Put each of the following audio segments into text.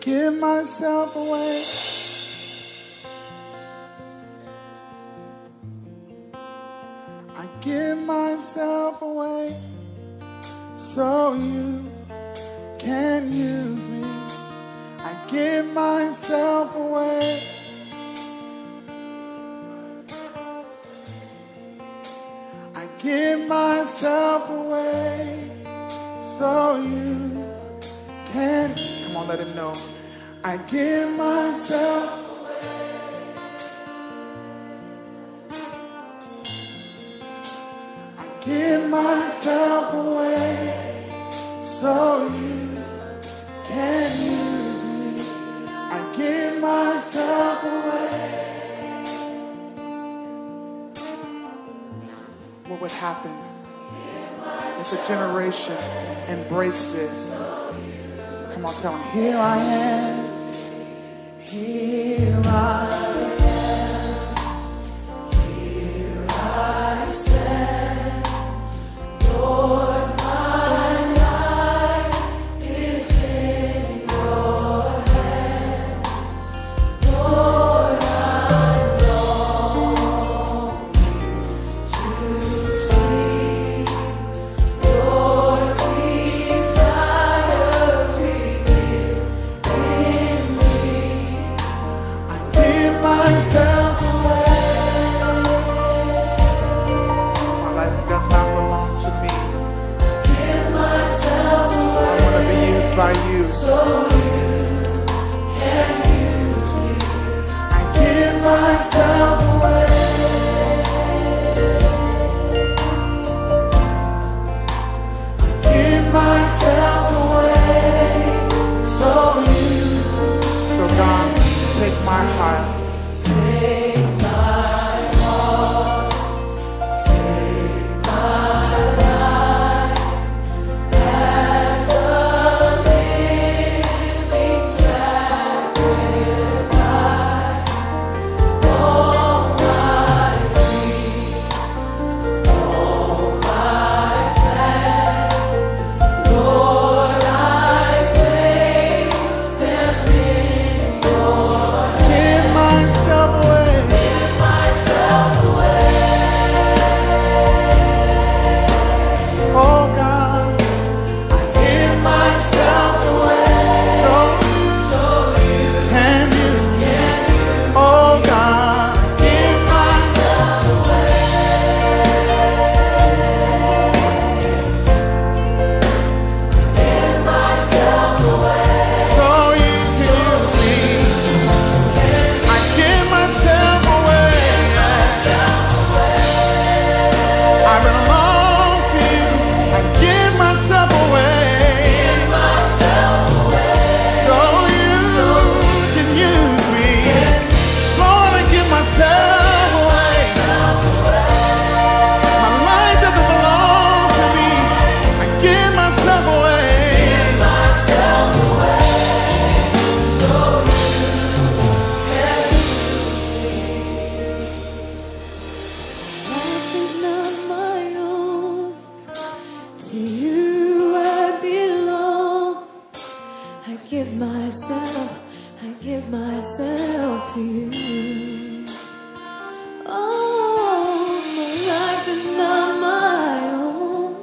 give myself away. I give myself away so you can use me. I give myself away. I give myself away so you can. On, let him know. I give myself. Away. I give myself away so you can use me. I give myself away. What would happen if a generation embraced this? Come on, tell them, here I am. Here I to be used by you. I give myself away. I give myself away. So you, so God, take my heart. Give myself, I give myself to you. Oh, my life is not my own.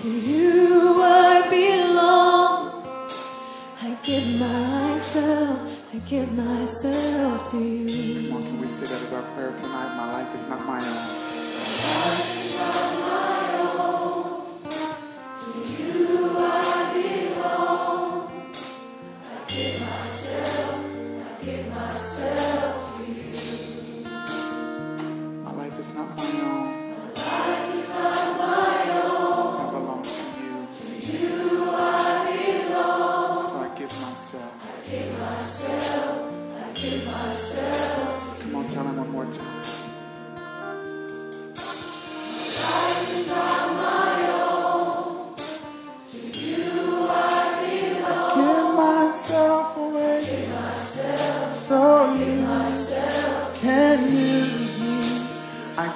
To you I belong. I give myself, I give myself to you. Come on, can we say that as our prayer tonight? My life is not my own. So I give myself. I give myself. I give myself. Come on, tell him one more time.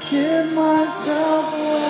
Give myself away.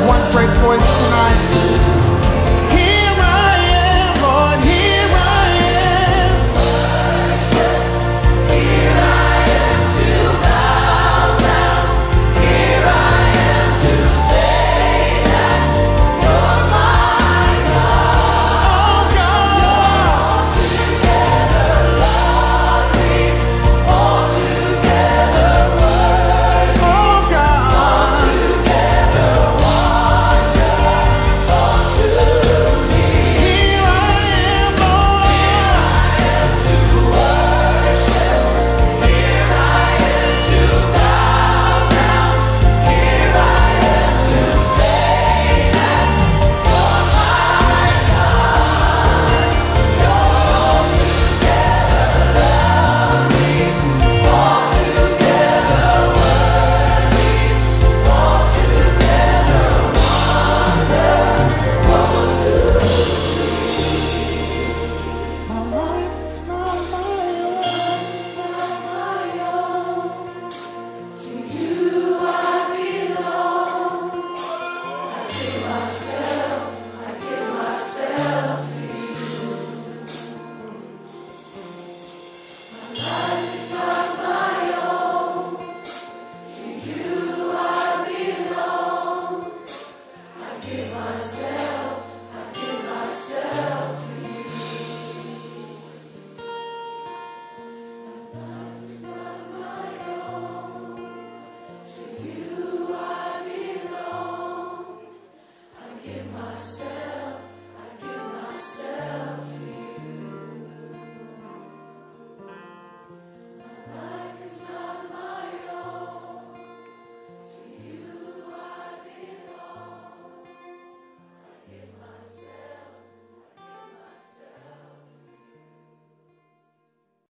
with one great voice tonight.